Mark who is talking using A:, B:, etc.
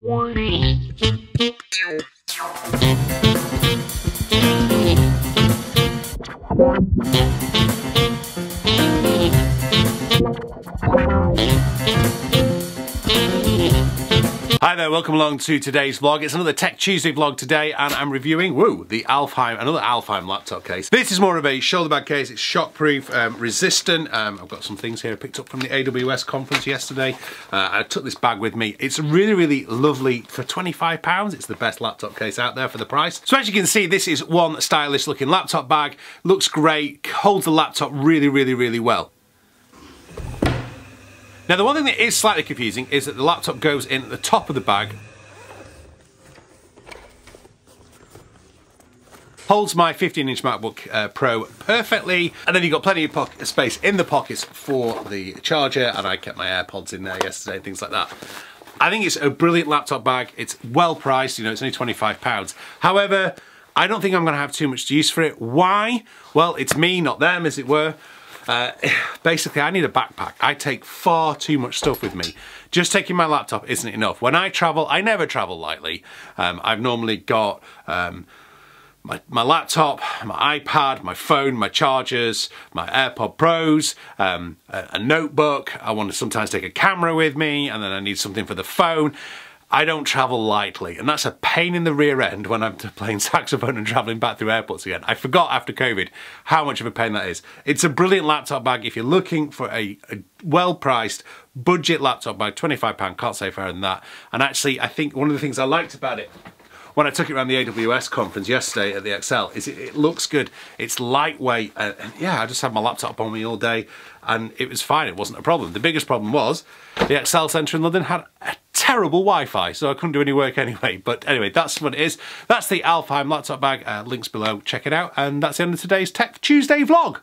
A: Warning. Hi there, welcome along to today's vlog. It's another Tech Tuesday vlog today and I'm reviewing, woo, the Alfheim, another Alfheim laptop case. This is more of a shoulder bag case, it's shockproof, um, resistant. Um, I've got some things here I picked up from the AWS conference yesterday. Uh, I took this bag with me. It's really, really lovely for £25. It's the best laptop case out there for the price. So as you can see, this is one stylish looking laptop bag. Looks great, holds the laptop really, really, really well. Now the one thing that is slightly confusing is that the laptop goes in at the top of the bag holds my 15 inch MacBook uh, Pro perfectly and then you've got plenty of space in the pockets for the charger and I kept my AirPods in there yesterday things like that. I think it's a brilliant laptop bag, it's well priced, you know, it's only 25 pounds. However, I don't think I'm gonna have too much to use for it. Why? Well, it's me, not them as it were. Uh, basically, I need a backpack. I take far too much stuff with me. Just taking my laptop isn't enough. When I travel, I never travel lightly. Um, I've normally got um, my, my, laptop, my iPad, my phone, my chargers, my AirPod Pros, um, a, a notebook. I want to sometimes take a camera with me and then I need something for the phone. I don't travel lightly, and that's a pain in the rear end when I'm playing saxophone and traveling back through airports again. I forgot after COVID how much of a pain that is. It's a brilliant laptop bag if you're looking for a, a well-priced budget laptop bag, £25, can't say fairer than that. And actually, I think one of the things I liked about it when I took it around the AWS conference yesterday at the ExCeL is it, it looks good. It's lightweight and, and, yeah, I just had my laptop on me all day and it was fine. It wasn't a problem. The biggest problem was the ExCeL Centre in London had a terrible Wi-Fi, so I couldn't do any work anyway. But anyway, that's what it is. That's the Alfheim laptop bag. Uh, links below. Check it out. And that's the end of today's Tech Tuesday vlog.